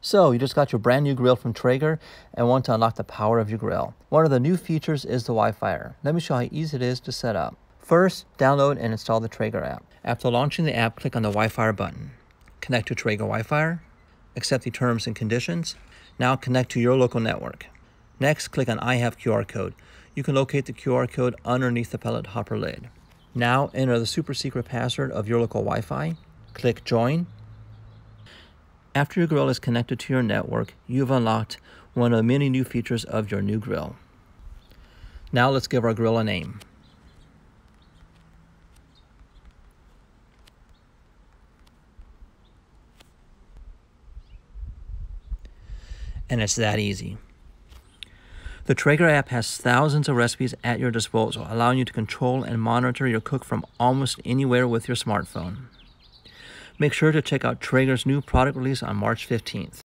So, you just got your brand new grill from Traeger and want to unlock the power of your grill. One of the new features is the Wi-Fi. Let me show how easy it is to set up. First, download and install the Traeger app. After launching the app, click on the Wi-Fi button. Connect to Traeger Wi-Fi. Accept the terms and conditions. Now connect to your local network. Next, click on I have QR code. You can locate the QR code underneath the pellet hopper lid. Now enter the super secret password of your local Wi-Fi. Click join after your grill is connected to your network, you've unlocked one of the many new features of your new grill. Now let's give our grill a name. And it's that easy. The Traeger app has thousands of recipes at your disposal, allowing you to control and monitor your cook from almost anywhere with your smartphone. Make sure to check out Traeger's new product release on March 15th.